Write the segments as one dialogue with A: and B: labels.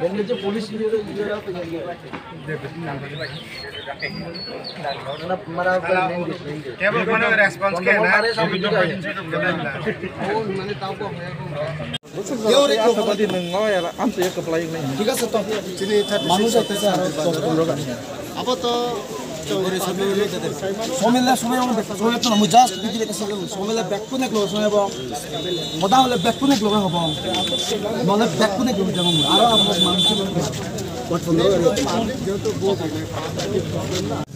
A: बॉम्बेचे police सभापती नंगाव याला বেকোনে হ'ব সদা হ'লে বেকোনেক্ ল'ব হ'ব
B: আৰু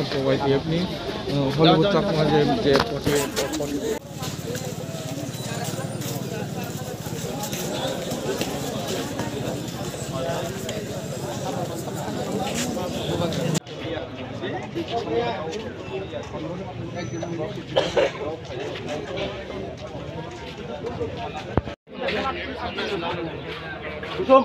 B: untuk YTF nih Hollywood Cup aja
A: YTF Kusum.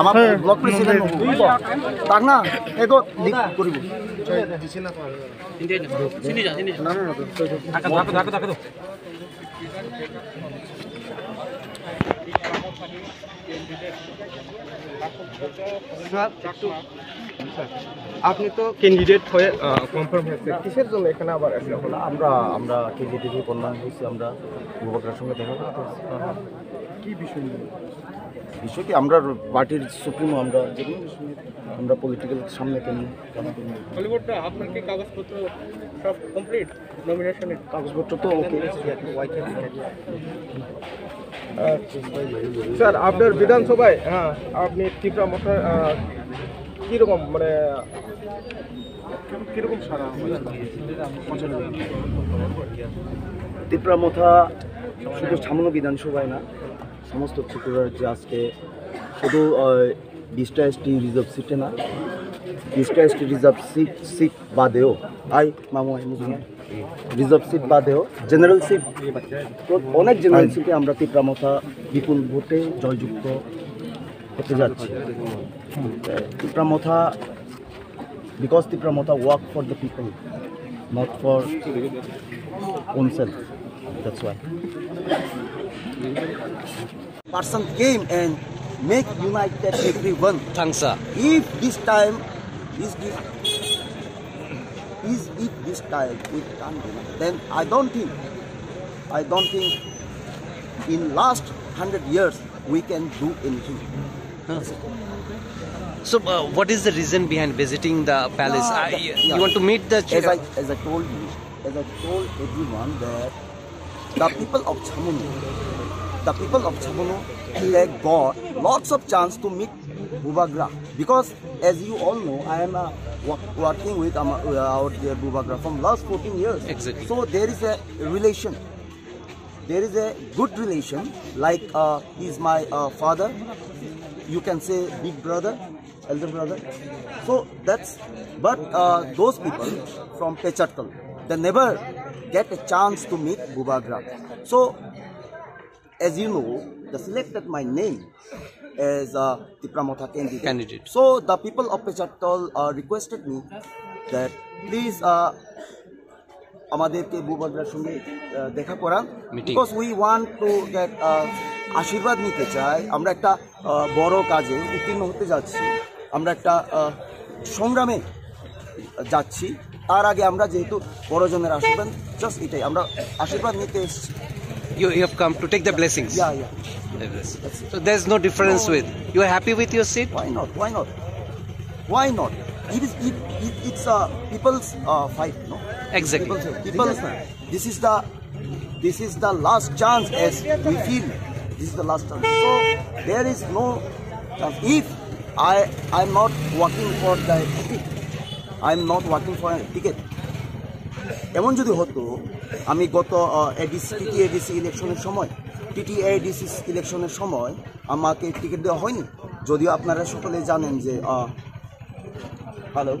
A: আমার ব্লক প্রেসিডেন্ট তাক না এগো লিক কৰিব
B: আপনি তো ক্যান্ডিডেট হয়ে কনফার্ম হয়েছে। কিসের জন্য এখানে আবার আসলে
A: আমরা আমরা কেজিটিভি কন্যা হয়েছি আমরা যুবকরার সঙ্গে দেখা করতে আসছি।
B: কি বিষয়
A: বিষয় কি আমরা পার্টির সুপ্রিমো আমরা আমরা পলিটিক্যাল সামনে কেন?
B: হলিউডটা আপনার কি কাগজপত্র সব কমপ্লিট নমিনেশনের
A: কাগজপত্র তো ওকে
B: স্যার, আপনার বিধানসভায় হ্যাঁ আপনি ত্রিপুরা মশার কীরকম মানে কীরকম সারা
A: ত্রিপুরা মথা শুধু সামান্য বিধানসভায় না, সমস্ত ত্রিপুরা যে আজকে শুধু বিশটা এসটি রিজার্ভ সিটে না, বিশটা এসটি রিজার্ভ সিট সিট বাদেও, আই, মামু, আই মুসলিম রিজার্ভ সিট বাদেও জেনারেল সিট তো অনেক জেনারেল সিটে আমরা ত্রিপুরা মথা বিপুল ভোটে জয়যুক্ত হতে যাচ্ছি Tripura Motha because Tripura Motha work for the people not for own self. That's why. Person came and make united everyone.
C: Thanks, sir.
A: If this time is this is if this can't do it, then I don't think I don't think in last hundred years we can do anything.
C: So, uh, what is the reason behind visiting the palace?
A: Ah,
C: Uh,
A: the-
C: you,
A: yeah.
C: you want to meet the
A: as I, as I told you, as I told everyone that the people of Chamunu, the people of Chamunu, they got lots of chance to meet Bubagra because as you all know, I am wo- working with uh, out there Bubagra from last 14 years.
C: Exactly.
A: So there is a relation. There is a good relation. Like uh, he's my uh, father. You can say big brother, elder brother. So that's. But uh, those people from Pechatkal, they never get a chance to meet Bubagra. So as you know, they selected my name as a Tipramotha candidate.
C: Candidate.
A: So the people of Pechatol uh, requested me that please uh, আমাদেরকে ভূবনরার সঙ্গে দেখা করান. Because we want to get আশীর্বাদ নিতে চাই আমরা একটা বড় কাজে উত্তীর্ণ হতে যাচ্ছি আমরা একটা সংগ্রামে যাচ্ছি তার আগে আমরা যেহেতু বড়জনের আশীর্বাদ জাস্ট এটাই আমরা আশীর্বাদ নিতে এসেছি
C: You, you have come to take the blessings.
A: Yeah yeah
C: Yes. So there's no difference no. with. You are happy with your seat?
A: Why not? Why not? Why not? It is it, it it's a people's uh, fight, no?
C: Exactly.
A: People's, people's this is the this is the last chance as we feel. This is the last chance. So there is no chance. If I I'm not working for the ticket, I'm not working for a ticket. এমন যদি হতো আমি গত ADC TT ADC ইলেকশনের সময় TT DC ইলেকশনের সময় আমাকে টিকিট দেওয়া হয়নি? যদিও আপনারা সকলে জানেন যে হ্যালো